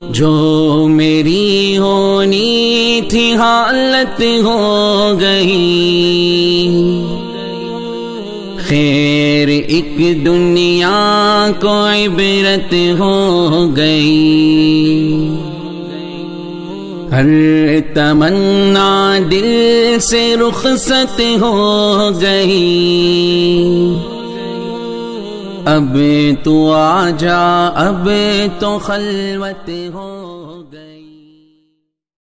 جو میری ہونی تھی حالت ہو گئی۔ خیر ایک دنیا کو عبرت ہو گئی۔ ہر تمنا دل سے رخصت ہو گئی۔ اب تو آ جا اب تو خلوت ہو گئی۔